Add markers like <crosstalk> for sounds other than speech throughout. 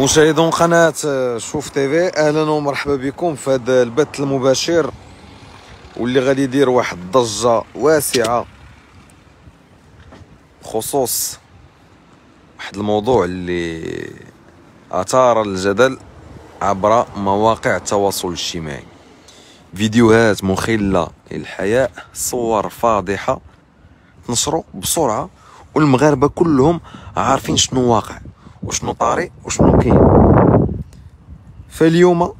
مشاهدون قناة شوف تيفي أهلا ومرحبا بكم في هذا البث المباشر واللي غادي يدير واحد الضجة واسعة بخصوص واحد الموضوع اللي أثار الجدل عبر مواقع التواصل الاجتماعي. فيديوهات مخلة للحياء صور فاضحة تنشروا بسرعة والمغاربة كلهم عارفين شنو واقع. وشنو طاري وشنو كاين. فاليوم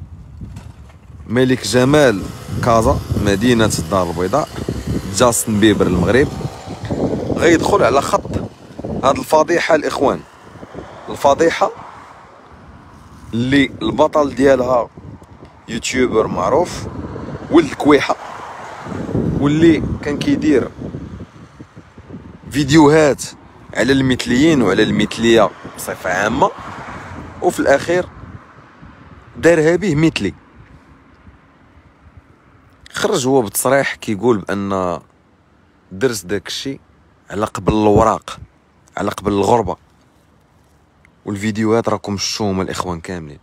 ملك جمال كازا مدينة الدار البيضاء جاستن بيبر المغرب غيدخل على خط هاد الفضيحة الإخوان. الفضيحة اللي البطل ديالها يوتيوبر معروف ولد كويحة واللي كان كيدير فيديوهات على المثليين وعلى المثلية بصفة عامة. وفي الأخير دارها به مثلي. خرج هو بتصريح كيقول بأن درس داك الشيء على قبل الوراق على قبل الغربة. والفيديوهات راكم شفتوهم الإخوان كاملين.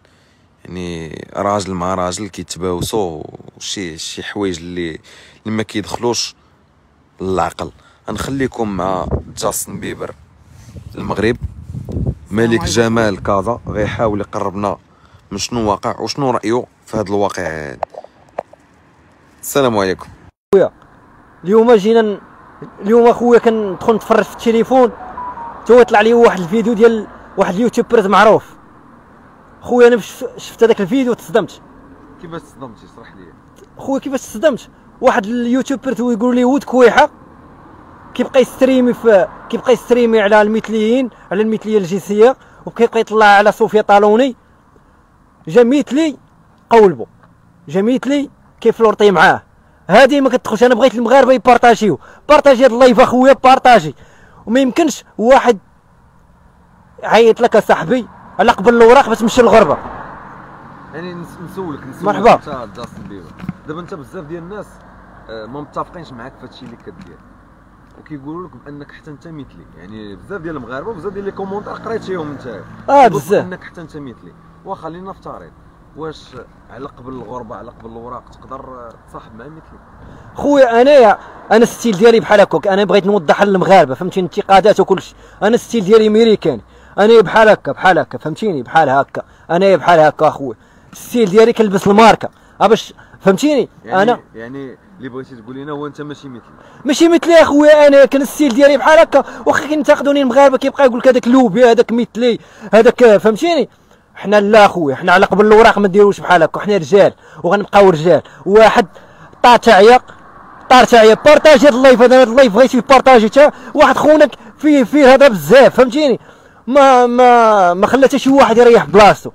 يعني راجل مع راجل كيتباوسوا وشي شي حوايج اللي اللي ما كيدخلوش للعقل. غنخليكم مع جاستن بيبر. المغرب ملك جمال كازا غيحاول يقربنا من شنو واقع وشنو رأيه في هذا الواقع. هذا السلام عليكم. خويا اليوم جينا اليوم اخويا كندخل نتفرج في التليفون تو طلع لي واحد الفيديو ديال واحد اليوتيوبر معروف. خويا أنا شفت هذاك الفيديو تصدمت. كيفاش تصدمتي؟ اشرح لي. خويا كيفاش تصدمت؟ واحد اليوتيوبر تو يقول لي ود كويحة كيبقى يستريمي في كيبقى يستريمي على المثليين على المثلية الجنسية وكيبقى يطلع على صوفيا طالوني. جا مثلي قولبو جا مثلي كيفلورطي معاه. هادي ما كتدخلش أنا بغيت المغاربة يبارطاجيو. بارطاجي هاد ال live أخويا بارطاجي. وما يمكنش واحد عيط لك صاحبي على قبل الأوراق باش تمشي للغربة. يعني نس- نسولك نسولك مرحبا. دابا انت بزاف ديال الناس آه، ما متفقينش معاك في هادشي اللي كدير. وكيقولوا لك بانك حتى أنت مثلي يعني بزاف ديال المغاربة وبزاف ديال les commentaires قريتيهم أنت. آه بزاف. أنك حتى أنت مثلي وخلينا نفترض واش على قبل الغربة على قبل الاوراق تقدر تصاحب مع مثلي خويا انايا أنا ال style ديالي بحال هكاك. أنا بغيت نوضح للمغاربة فهمتيني؟ انتقادات وكلشي أنا ال style ديالي ميريكاني أنا بحال هكا بحال هكا فهمتيني؟ بحال هكا. أنا بحال هكا اخويا ال style ديالي كنلبس الماركة. باش فهمتيني؟ يعني أنا يعني اللي بغيتي تقول لنا هو أنت ماشي مثلي. ماشي مثلي اخويا أنا كان ال style ديالي بحال هكا. واخا كينتقدوني المغاربة كيبقى يقول لك هذاك لوبي هذاك مثلي هذاك فهمتيني؟ حنا لا اخويا حنا على قبل الاوراق ما نديروش بحال هكا. حنا رجال وغنبقاو رجال. واحد تعيا بارطاجي هذا ال live هذا ال live بغيتي بارطاجي تا واحد خونا فيه فيه هذا بزاف فهمتيني؟ ما ما ما خلى حتى شي واحد يريح بلاصتو.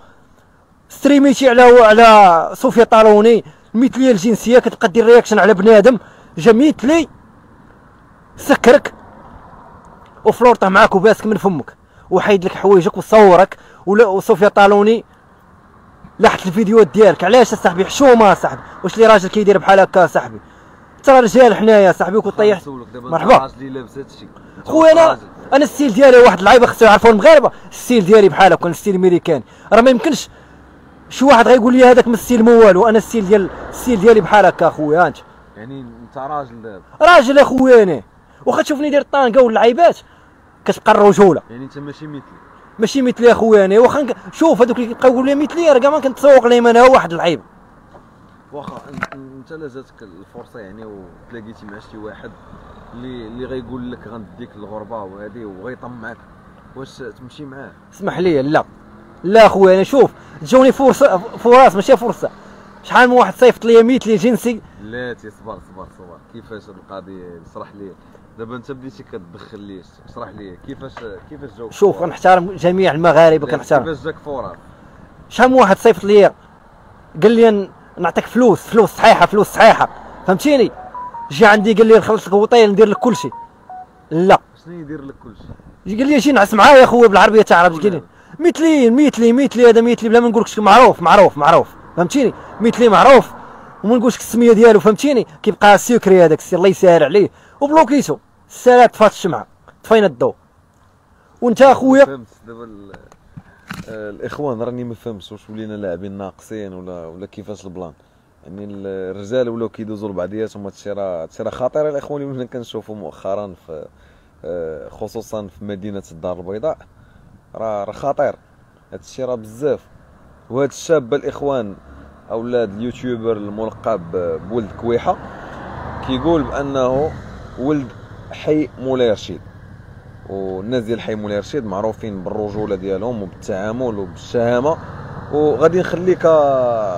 ستريميتي على على صوفيا طالوني. المثليه الجنسيه كتبقى دير reaction على بنادم. جا مثلي سكرك. وفلورطه معاك وباسك من فمك. وحيد لك حوايجك وصورك. ولا وصوفيا طالوني. لاحت الفيديوهات ديالك. علاش اصاحبي حشومه اصاحبي واش اللي راجل كيدير بحال هكا اصاحبي ترى رجال حنايا صاحبي وكنت طيح مرحبا. خويا أنا. أنا ال style ديالي واحد اللعيبه خصو يعرفوا المغاربه ال style ديالي بحال هكا ال style أمريكاني. راه ما يمكنش شي واحد غيقول لي هذاك من ال style مو والو؟ أنا ال style ديال ال style ديالي بحال هكا أخويا انت يعني أنت راجل راجل أخويا أنا. واخا تشوفني داير الطانكه واللعيبات كتبقى الرجولة. يعني أنت ماشي مثلي. ماشي مثلي أخويا أنا. واخا شوف هذوك اللي كيبقاو يقولوا لي مثلي راه ما كنتسوق لهم أنا واحد اللعيب. واخا أنت لا جاتك الفرصة يعني وتلاقيتي مع شي واحد اللي اللي غيقول لك غنديك الغربة وهذه وغيطمعك. واش تمشي معاه؟ اسمح لي لا. لا اخويا أنا شوف جوني فرصة فرص ماشي فرصة. شحال من واحد صيفط لي مثلي جنسي؟ لا صبر صبر صبر. كيفاش القضية؟ اشرح لي. دابا أنت بديتي كتدخل لي اشرح لي. كيفاش كيفاش جاوك شوف؟ كنحترم جميع المغاربة كنحترم كيفاش جاك فرص شحال من واحد صيفط لي قال لي نعطيك فلوس فلوس صحيحة فلوس صحيحة. فهمتيني؟ جا عندي قال لي نخلص لك وطيل ندير لك كل شيء. لا. شنو يدير لك كلشي قال لي شي نعس معايا يا خويا بالعربية تعرف قال لي مثلي مثلي مثلي هذا مثلي بلا ما نقولكش معروف معروف معروف. فهمتيني؟ مثلي معروف وما نقولش السمية ديالو فهمتيني؟ كيبقى secret هذاك السي الله يسهل عليه. وبلوكيتو السالات طفات الشمعه طفينا الضوء وانت أخويا؟ فهمت دابا آه، الإخوان راني ما فهمتش واش ولينا لاعبين ناقصين ولا ولا كيفاش ال plan. يعني ال- الرجال ولاو كيدوزوا لبعضياتهم هادشي راه هادشي راه خطير. الإخوان اللي ولينا كنشوفوا مؤخرا في آه، خصوصا في مدينة الدار البيضاء. راه راه خطير. هادشي راه بزاف. وهاد الشاب الإخوان أولاد ال youtuber الملقب بولد كويحة كيقول بأنه ولد حي مولاي رشيد. والناس ديال حي مولاي رشيد معروفين بالرجولة ديالهم وبالتعامل وبالشهامة. وغادي نخليك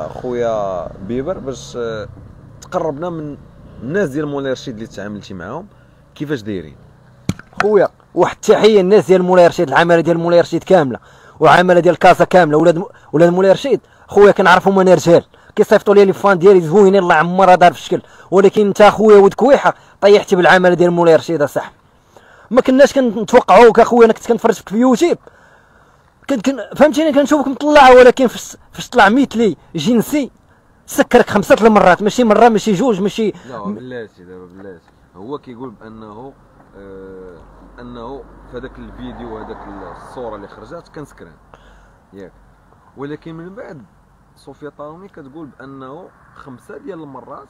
خويا بيبر باش تقربنا من الناس ديال مولاي رشيد اللي تعاملتي معاهم. كيفاش دايرين؟ خويا واحد التحيه للناس ديال مولاي رشيد العمالة ديال مولاي رشيد كاملة وعماله ديال كاسا كاملة ولاد ولاد مولاي رشيد. خويا كنعرفهم أنا رجال. كيصيفطوا لي les fans ديالي زوينين الله عمرها دار في الشكل. ولكن انت خويا ولد كويحة طيحتي بالعمالة ديال مولاي رشيد اصاحبي ما كناش كنتوقعوك اخويا أنا كنت كنتفرج فيك في يوتيوب. كنت كن فهمتيني؟ كنشوفك مطلع ولكن فاش طلع مثلي جنسي. سكرك خمسة المرات ماشي مرة ماشي جوج ماشي لا بلاتي دابا بلاتي. هو كيقول بأنه أنه في هذاك الفيديو هذاك الصورة اللي خرجت كان سكران. ياك. ولكن من بعد صوفيا طالوني كتقول بأنه خمسة ديال المرات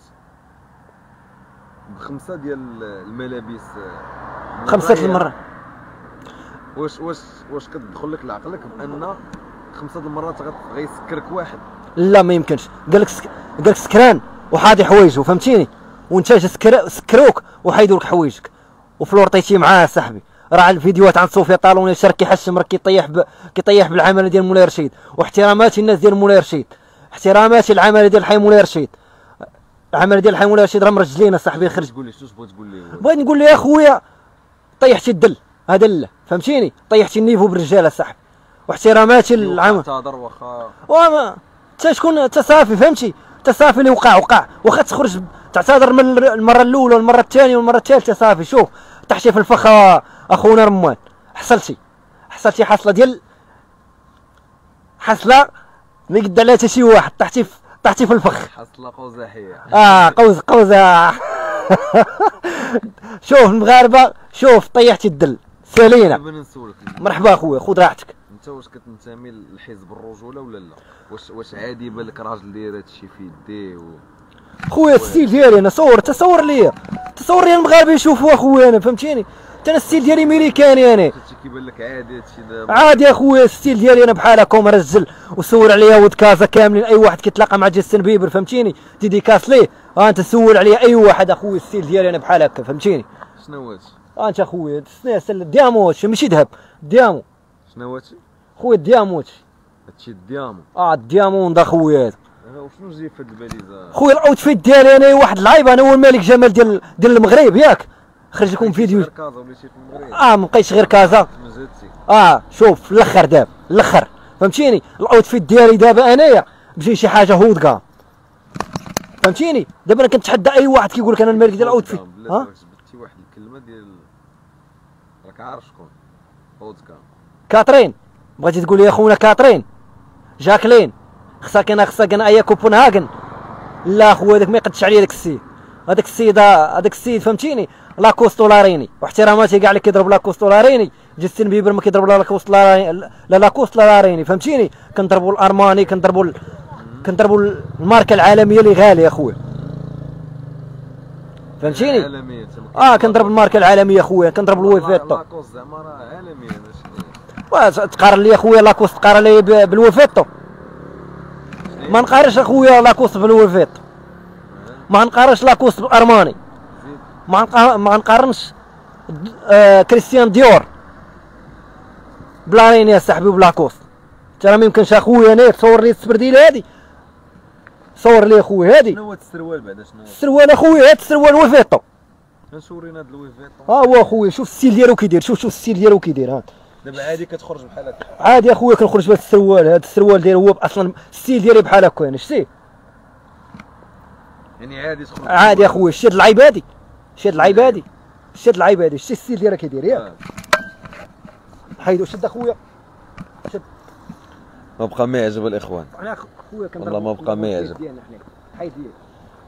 بخمسه ديال الملابس آه، مغايرة. المرات واش واش واش كتدخل لك لعقلك بأن خمسة المرات غيسكرك واحد؟ لا ما يمكنش. قال لك. قال لك سكران وحاضي حوايجه فهمتيني؟ وانت جا سكر... سكروك وحيدوا لك حوايجك. وفلور طيتي معاه صاحبي. راه الفيديوهات عند صوفيا طالوني شارك كيحشم راه كيطيح ب... كيطيح بالعماله ديال مولاي رشيد. واحتراماتي الناس ديال مولاي رشيد. احتراماتي العماله ديال حي مولاي رشيد. العماله ديال حي مولاي رشيد راه مرجلين صاحبي خرج. تقول لي شنو بغيت تقول لي؟ بغيت نقول له يا خويا طيحتي الدل. هذا لا فهمتيني؟ طيحتي النيفو بالرجاله صاحبي. واحتراماتي للعمل. تعتذر واخا. وما انت شكون انت صافي فهمتي؟ انت صافي اللي وقع وقع. واخا تخرج تعتذر من المرة الأولى والمرة الثانية والمرة الثالثة صافي. شوف طحتي في الفخ اخونا رمان حصلتي حصلتي حصلة ديال حصلة ما قد عليها حتى شي واحد. طحتي في طحتي في الفخ. حصلة قزحيه آه قوز قوزه <laughs> شوف المغاربة شوف طيحتي الدل. سالينا. مرحبا أخويا خذ راحتك. أنت واش كتنتمي لحزب الرجولة ولا لا؟ واش واش عادي يبان لك راجل داير هادشي في يديه و... خويا الستيل ديالي أنا صور تصور ليا تصور لي المغاربه يشوفوا أخويا أنا فهمتيني؟ حتى أنا الستيل ديالي ميريكاني أنا. كيبان لك عادي هادشي دابا عادي أخويا الستيل ديالي أنا بحالكم رجل وصور عليا ولد كازا كاملين أي واحد كيتلاقى مع جاستن بيبر فهمتيني؟ ديديكاس ليه ها أنت سول عليا أي واحد أخويا الستيل ديالي أنا بحال هكا فهمتيني؟ شنو هادشي؟ ها أنت أخويا السناس الديامو هادشي ماشي ذهب ديامو. شنو هادشي؟ خويا الديامو هادشي. هادشي الديامو آه الدياموند اخويا هذا. جاي في هاد الباليزة؟ خويا الأوتفيت ديالي أنا واحد اللعيبه أنا هو الملك جمال ديال ديال المغرب ياك. خرج لكم فيديو. غير كازا وليتي في المغرب. آه ما بقيتش غير كازا. آه شوف في الأخر دابا الأخر. فهمتيني؟ الأوتفيت ديالي دابا أنايا بجي شي حاجة هودكا. فهمتيني؟ دابا أنا كنتحدى أي واحد كيقول لك أنا الملك ديال الأوتفيت. ها؟ راك جبدتي واحد الكلمة ديال راك عارف شكون؟ اودكا كاترين. بغيتي تقول لي أخونا كاترين؟ جاكلين. خصها كان خصها كان أيا كوبنهاجن لا خويا هذاك ما يقدش عليا داك السيد. هذاك السيد هذاك السيد فهمتيني؟ لاكوستو لاريني واحتراماتي كاع اللي كيضرب لاكوستو لاريني جاستين بيبر ما كيضرب لا لاكوست لاريني لا لاكوست لا لاريني فهمتيني؟ كنضربوا الأرماني كنضربوا ال- كنضربوا الماركة العالمية اللي غالية اخويا فهمتيني؟ آه كنضرب الماركة العالمية اخويا كنضرب Louis Vuitton Lacoste زعما راه واش تقارن لي اخويا لاكوست تقارن لي ب Louis Vuitton ما نقارنش اخويا Lacoste ب Louis Vuitton ما نقارنش Lacoste ب Armani ما ما نقارنش آه Christian Dior. بلاريني يا صاحبي وبلاكوست انت راه ما يمكنش اخويا أنا تصور لي السبرديله هادي. صور لي اخويا هادي. شنو هو السروال بعدا شنو السروال اخويا هاد السروال ويفيتو نشورينا هاد الويفيتو ها هو اخويا شوف السيل ديالو كيدير شوف شوف السيل ديالو كيدير ها. دابا عادي كتخرج بحال هكا. عادي اخويا كنخرج بهذا السروال هذا السروال ديالو هو أصلا الستيل ديالي بحال هكا أنا شتي؟ يعني عادي تخرج عادي اخويا شتي هاد اللعيب هادي؟ شتي هاد اللعيب هادي؟ شتي هاد اللعيب هادي؟ شتي الستيل ديالها كيدير ياك آه. حيدو شد أخويا. شد. ما بقى ما يعجب الإخوان. أنا خويا والله ما بقى ما يعجب. حيد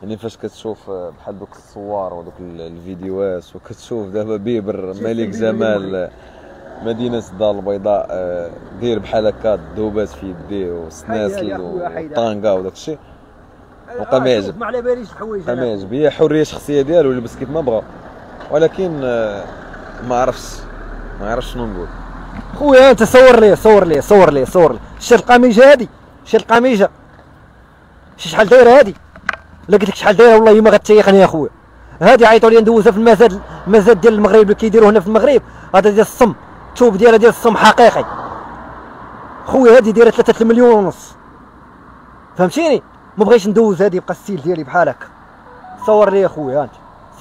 يعني فاش كتشوف بحال دوك الصور ودوك ال- الفيديوهات وكتشوف دابا بيبر ملك جمال مدينة الدار البيضاء آه، دير بحال هكا الذوبات في يديه والسناسل. والطانكا وداك الشيء وبقى ما يعجب. ما على باليش الحوايج بقى ما. يعجب. هي حرية شخصية ديالو يلبس كيف ما بغى ولكن آه، ما عرفش ما عرفش شنو نقول. خويا انت صور لي صور لي صور لي صور لي. شتي القميجة هادي؟ شتي القميجة؟ شتي شحال دايرة هادي؟ لا قلت لك شحال دايرة والله ما غتيقني يا خويا. هادي عيطوا لي ندوزها في المزاد المزاد ديال المغرب اللي كيديروه هنا في المغرب. هذا ديال الصم. الثوب ديالها ديال الصم حقيقي. خويا هادي دايرة 3 مليون ونص. فهمتيني؟ ما بغيتش ندوز هادي يبقى الستيل ديالي بحال هكا. صور لي يا خويا انت.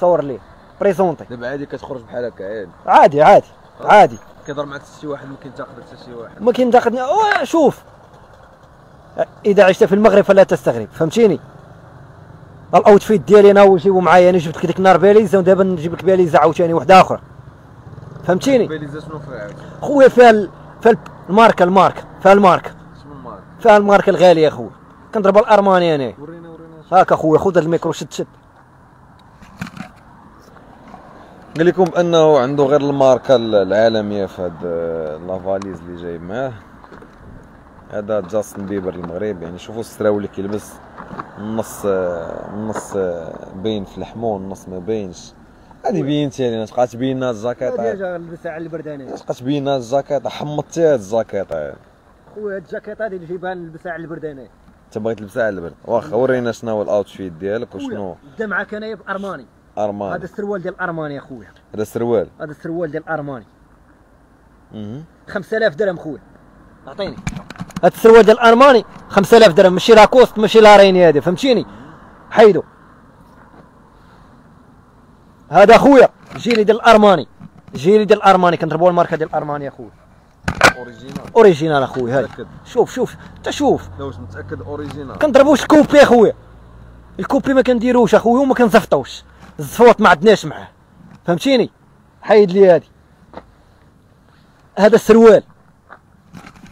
صور لي. présenter. دابا عادي كتخرج بحال هكا عادي. عادي عادي عادي. كيضر معك شي واحد ممكن تاخذ حتى شي واحد. ما أوه، شوف. إذا عشت في المغرب فلا تستغرب فهمتيني؟ ال outfit ديالي أنا هو جيبو معايا أنا جبت لك ديك النهار باليزه ودابا نجيب لك باليزه عاوتاني وحده أخرى فهمتيني؟ خويا فيها فيها ال- الماركه الماركه فيها الماركه فيها الماركه الغاليه خويا كنضرب الأرماني أنا. ورينا ورينا. هاكا خويا خذ هاد الميكرو شد شد. قال لكم أنه عنده غير الماركة العالمية في هاد آه، la valise اللي جايب معاه. هذا جاستن بيبر المغرب يعني شوفوا الستراو اللي كيلبس. النص آه، النص آه، باين في لحمو والنص ما باينش هادي بينتي لينا تبقى تبين لنا الجاكيطه لبسها على البردانه تبقى تبين لنا الجاكيطه حمضتي هاد الجاكيطه خويا هاد الجاكيط هادي اللي جايبها نلبسها على البردانه انت بغيت تلبسها على البرد. واخا ورينا شنو هو ال outfit ديالك وشنو؟ بدا معاك انايا بأرماني. هذا أرماني السروال ديال أرماني يا خويا. هذا سروال هذا السروال ديال أرماني. مهم. 5000 درهم خويا. أعطيني. هاد السروال ديال الارماني 5000 درهم. ماشي لاكوست ماشي لاريني هذا فهمتيني؟ حيدو. هذا خويا جيلي ديال الأرماني. جيلي ديال الأرماني كنضربوا الماركة ديال الأرماني يا خويا original original أخويا هذا؟ شوف شوف انت شوف. لا واش متأكد؟ original كنضربوش ال copie أخويا. ال copie ما كنديروش أخويا وما كنصفطوش الزفوط ما عندناش معاه. فهمتيني؟ حيد لي هادي. هذا السروال.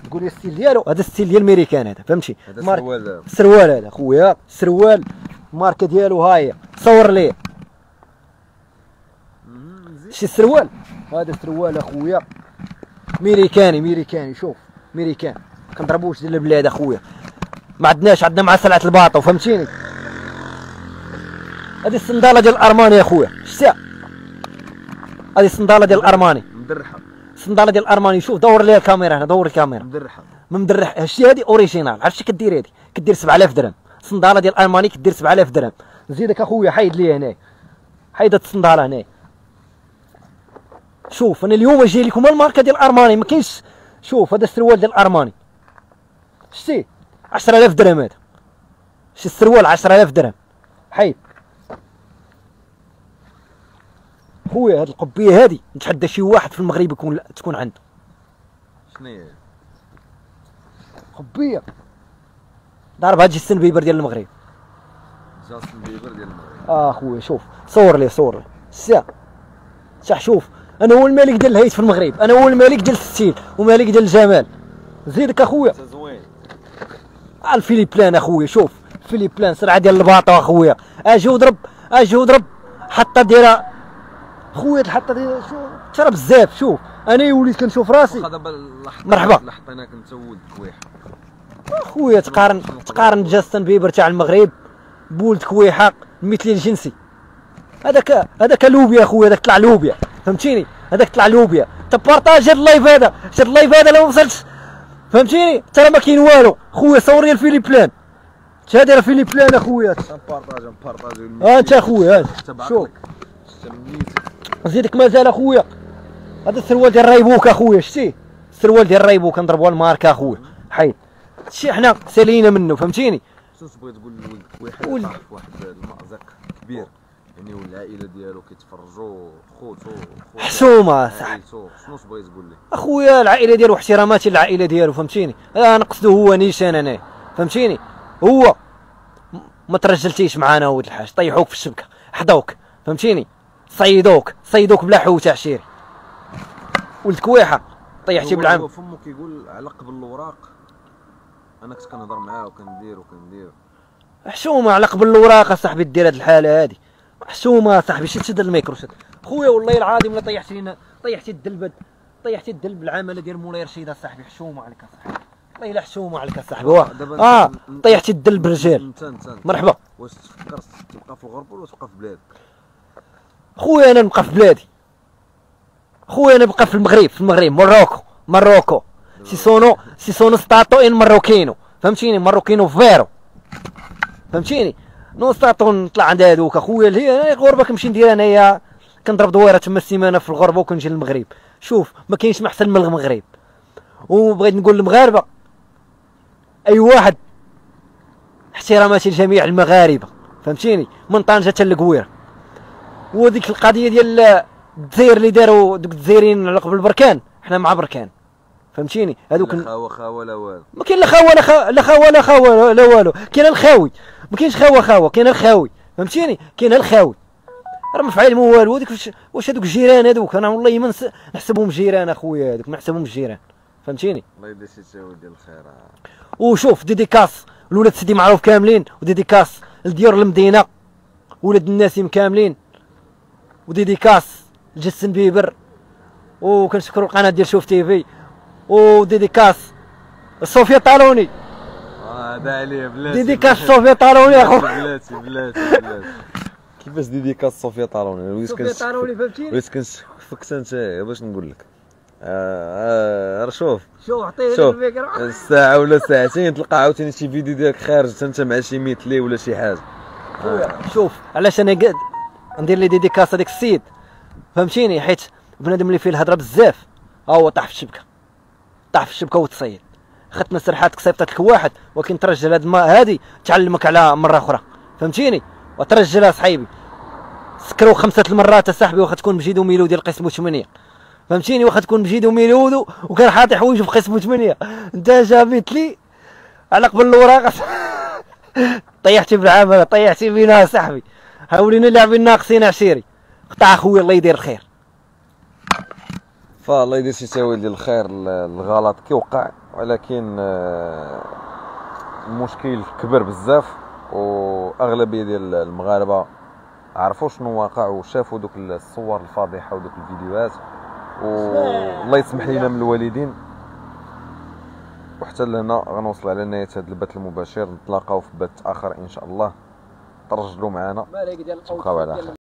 تقول لي ال style ديالو. هذا ال style ديال الميريكان هذا فهمتي؟ هذا مارك- سروال السروال هذا خويا السروال الماركة ديالو هاهي صور ليه. شي السروال هذا السروال أخويا. ميريكاني ميريكاني شوف ميريكان. كنضربوش ديال البلاد أخويا. ما عندناش عندنا مع سلعه ال bateau فهمتيني؟ هذه الصندالة ديال الأرماني يا خويا شتيها هذه الصندالة ديال الأرماني. مدرحة. الصندالة ديال الأرماني شوف دور لي الكاميرا هنا دور الكاميرا. مدرحة. ما مدرح شتي هذه original. عرفتي كدير هذه كدير 7000 درهم. الصنداله ديال الأرماني كدير 7000 درهم. زيدك أخويا حيد لي هنا حيد هاد الصندالة هنا شوف أنا اليوم جاي لكم الماركة ديال الارماني ما كاينش شوف هذا السروال ديال الارماني شتي؟ 10000 درهم هذا. شي السروال؟ 10000 درهم. حيد. خويا هاد القبية هادي نتحدى شي واحد في المغرب يكون تكون عنده. شنو هي؟ قبية. ضرب هاد جاستن بيبر ديال المغرب. جاستن بيبر ديال المغرب. آه خويا شوف صور لي صور لي. صح شوف. أنا هو الملك ديال ال hit في المغرب أنا هو الملك ديال ال style وملك ديال الجمال. زيدك اخويا. زوين. على الفيليب بلان اخويا شوف. الفيليب بلان سلعه ديال ال bateau اخويا. أجي وضرب أجي وضرب. حطه دايره خويا الحطه دايره شوف ترى بزاف شوف. أنا وليت كنشوف راسي. مرحبا. حطيناك انت ولد كويحة. خويا تقارن تقارن جاستن بيبر تاع المغرب بولد كويحة المثلي الجنسي هذاك هذاك لوبيا خويا هذاك طلع لوبيا. فهمتيني؟ هذاك طلع لوبيا. تبارطاجي هاد ال live هذا. هاد ال live هذا لو وصلت فهمتيني؟ ترى ما كاين والو. خويا صور لي الفيليب بلان. انت هادي راه فيليب بلان اخويا نبارطاجي نبارطاجي ها أنت اخويا ها شوف. زيدك مازال اخويا هذا السروال ديال الريبوك اخويا شتي السروال ديال الريبوك نضربوها الماركه اخويا حيد. شتي حنا سالينا منه فهمتيني؟ شنو تبغي تقول لولد كويحة ولد. صح في واحد المأزق كبير. يعني والعائلة ديالو كيتفرجوا خوتو صح. عائلتو. شنو تبغي تقول لي؟ أخويا العائلة ديالو احتراماتي للعائلة ديالو فهمتيني؟ أنا قصدو هو نيشان أنا فهمتيني؟ هو ما ترجلتيش معانا ولد الحاج طيحوك في الشبكه حضوك فهمتيني؟ صيدوك صيدوك بلا حوت عشيري. ولد كويحة طيحتي بالعام هو فمو كيقول على قبل الوراق؟ أنا كنت كنهضر معاه وكندير وكندير. حشومه على قبل الوراق اصاحبي دير هاد الحالة هادي. حشومه اصاحبي شد شد الميكرو شد خويا والله العظيم لا طيحت لينا طيحتي الدلبد طيحتي الدل بالعماله ديال مولاي رشيد اصاحبي حشومه عليك اصاحبي والله إلا حشومه عليك دابا آه طيحتي الدل بالرجال انت انت انت. مرحبا. واش تفكر تبقى في الغرب ولا تبقى في بلاد خويا أنا نبقى في بلادي. خويا أنا نبقى في المغرب في المغرب Marocco Marocco si sono si sono stato un marocchino فهمتيني marocchino vero فهمتيني no stato نطلع عند هادوك اخويا اللي هي الغربه كنمشي ندير انايا. كنضرب دويرة تما السيمانة في الغربه وكنجي للمغرب. شوف ما كاينش ما احسن من المغرب. وبغيت نقول للمغاربه أي واحد. احتراماتي لجميع المغاربة. فهمتيني؟ من طنجة حتى للقويرة. وديك القضية ديال الجزائر اللي داروا دوك الجزائريين على قبل بركان. حنا مع بركان. فهمتيني؟ هذوك لا خاوه خاوه لا والو. ما كاين لا خاوه لا خا... لا خاوه لا خاوه لا والو. كاين الخاوي. ما كاينش خاوة خاوة كاين الخاوي فهمتيني؟ كاين الخاوي راه ما فعل مو والو هذيك واش هذوك الجيران هذوك؟ أنا والله ما نحسبهم جيران أخويا هذوك ما نحسبهمش جيران فهمتيني؟ الله شي تاويل ديال الخير. وشوف ديديكاس الولاد سيدي معروف كاملين و dédicace لديور المدينة ولاد الناسم كاملين و dédicace لجسن بيبر وكنشكروا القناة ديال شوف تي في و dédicace صوفيا طالوني. آه هذا عليه بلاتي. dédicace صوفيا طالوني أخو. بلاتي بلاتي بلاتي كيفاش dédicace صوفيا طالوني وليت صوفيا كنشوف طالوني فهمتيني؟ وليت كنشوفك أنت باش نقول لك. آه آه راه شوف. شوف عطيه شوف. ساعة ولا ساعتين تلقى عاوتاني شي فيديو ديالك خارج أنت مع شي مثلي ولا شي حاجة. خويا شوف علاش أنا قاد ندير لي dédicace هذاك السيد؟ فهمتيني؟ حيت بنادم اللي فيه الهضرة بزاف. ها هو طاح في الشبكة. طاح في الشبكة وتصيد خدت مسرحاتك صيفطت لك واحد ولكن ترجل هاد ما هادي تعلمك على مرة أخرى. فهمتيني؟ وترجلها صحيبي سكروا خمسة المرات اصاحبي واخا تكون بجيدو ميلو ديال قسم 8 فهمتيني؟ واخا تكون بجيدو ميلودو وكان حاطي حوايجه في قسم 8 انت جابت لي على قبل الوراق. <laughs> طيحتي بالعمل طيحتي بينا صاحبي. هاولينا لاعبين ناقصين عشيري. قطع اخويا الله يدير الخير. فالله يدير شي تاويل ديال الخير ال- الغلط كيوقع. ولكن آه، المشكل كبر بزاف وأغلبية ديال المغاربة عرفوا شنو واقع وشافوا دوك الصور الفاضحه ودوك الفيديوهات والله يسمح لنا من الوالدين. وحتى لهنا غنوصل على نهاية هذا البث المباشر نتلاقاو في بث آخر إن شاء الله. ترجلوا معنا. تبقاو على خير.